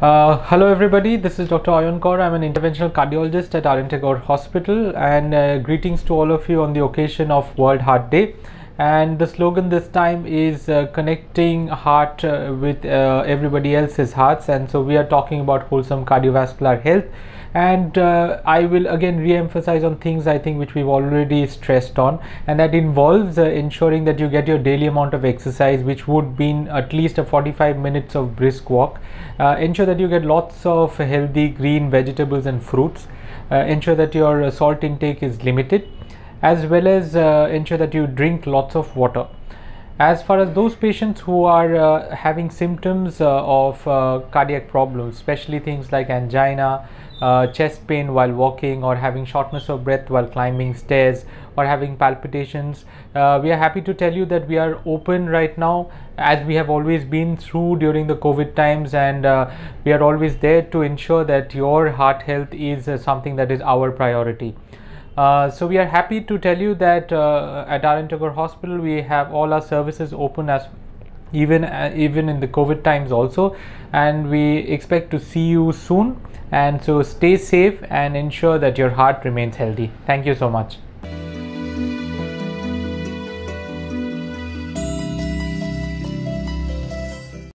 Uh, hello everybody, this is Dr. Ayan Kar. I'm an interventional cardiologist at Tagore Hospital and uh, greetings to all of you on the occasion of World Heart Day. And the slogan this time is uh, connecting heart uh, with uh, everybody else's hearts. And so we are talking about wholesome cardiovascular health. And uh, I will again re-emphasize on things I think which we've already stressed on. And that involves uh, ensuring that you get your daily amount of exercise which would mean at least a 45 minutes of brisk walk. Uh, ensure that you get lots of healthy green vegetables and fruits. Ensure that your salt intake is limited as well as uh, ensure that you drink lots of water. As far as those patients who are uh, having symptoms uh, of uh, cardiac problems especially things like angina uh, chest pain while walking or having shortness of breath while climbing stairs or having palpitations uh, we are happy to tell you that we are open right now as we have always been through during the covid times and we are always there to ensure that your heart health is something that is our priority uh, so we are happy to tell you that uh, at RN Tagore Hospital we have all our services open as even uh, even in the COVID times also, and we expect to see you soon. And so stay safe and ensure that your heart remains healthy. Thank you so much.